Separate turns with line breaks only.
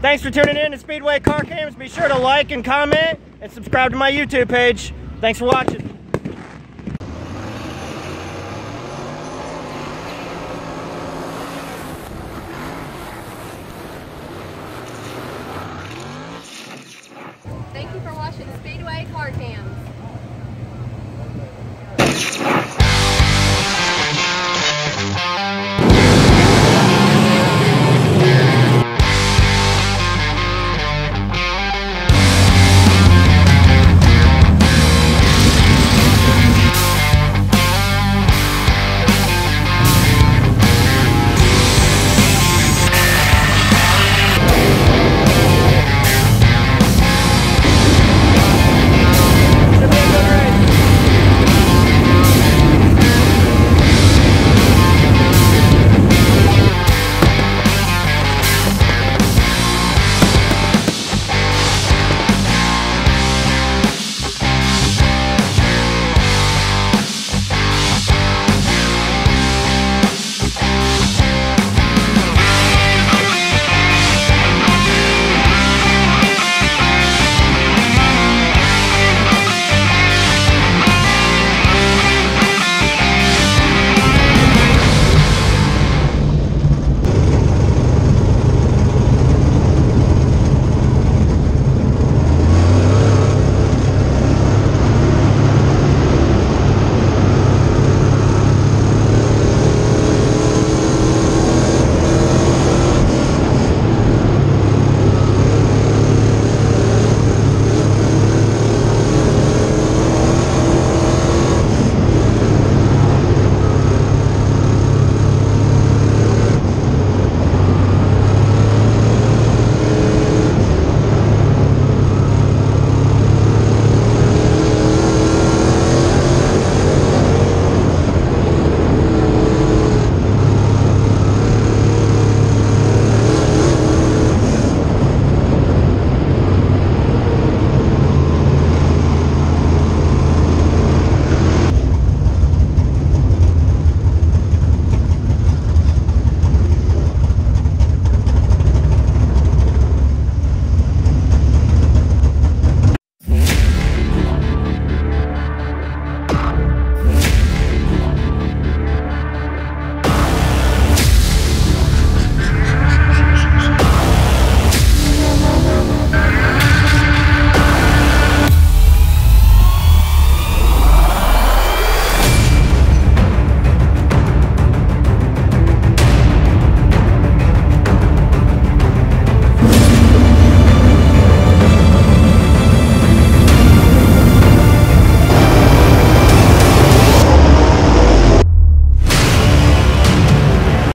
Thanks for tuning in to Speedway Car Cams. Be sure to like and comment and subscribe to my YouTube page. Thanks for watching.
Thank you for watching Speedway Car Cams.